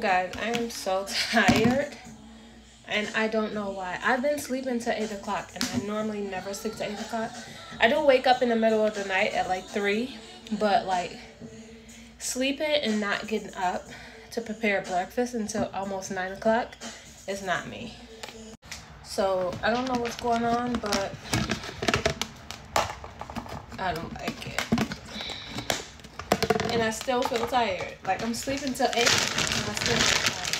Guys, I am so tired. And I don't know why. I've been sleeping till 8 o'clock. And I normally never sleep till 8 o'clock. I do wake up in the middle of the night at like 3. But like sleeping and not getting up to prepare breakfast until almost 9 o'clock is not me. So I don't know what's going on. But I don't like it. And I still feel tired. Like I'm sleeping till 8 and I still feel tired.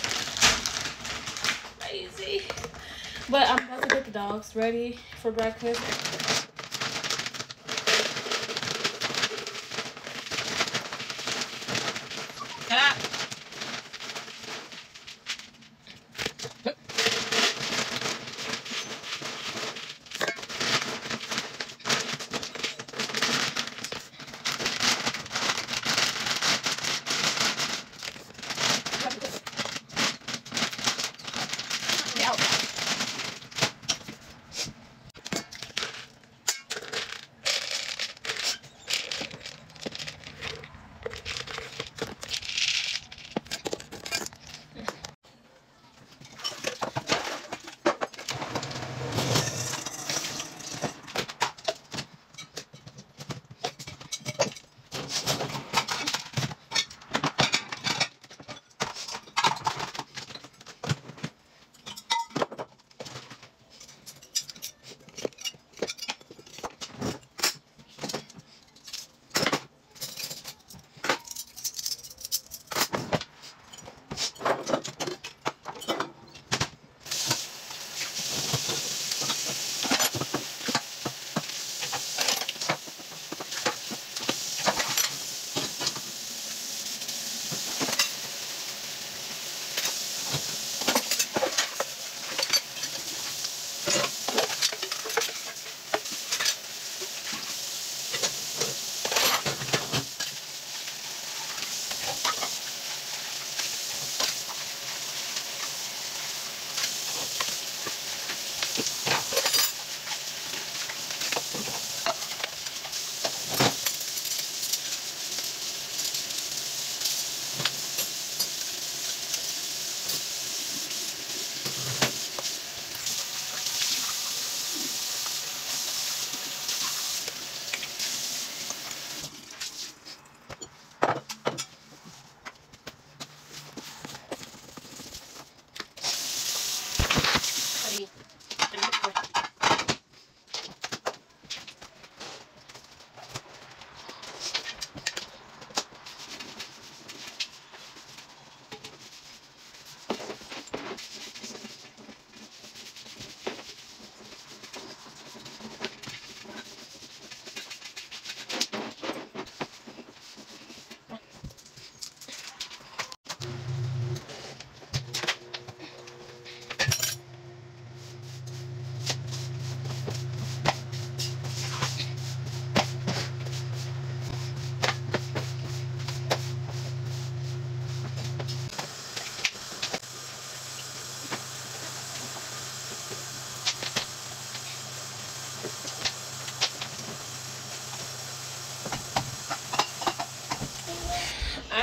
But I'm about to get the dogs ready for breakfast. Bye.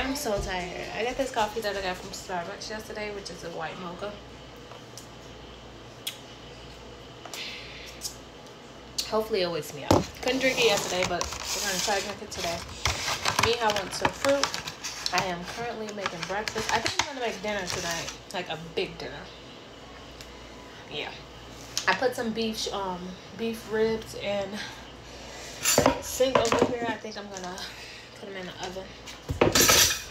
I'm so tired. I got this coffee that I got from Starbucks yesterday, which is a white mocha. Hopefully it wakes me up. Couldn't drink it yesterday, but we're going to try to drink it today. Me, I want some fruit. I am currently making breakfast. I think I'm going to make dinner tonight, like a big dinner. Yeah. I put some beef, um, beef ribs in sink over here. I think I'm going to put them in the oven.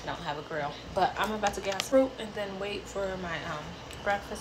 Don't have a grill. But I'm about to get fruit and then wait for my um, breakfast.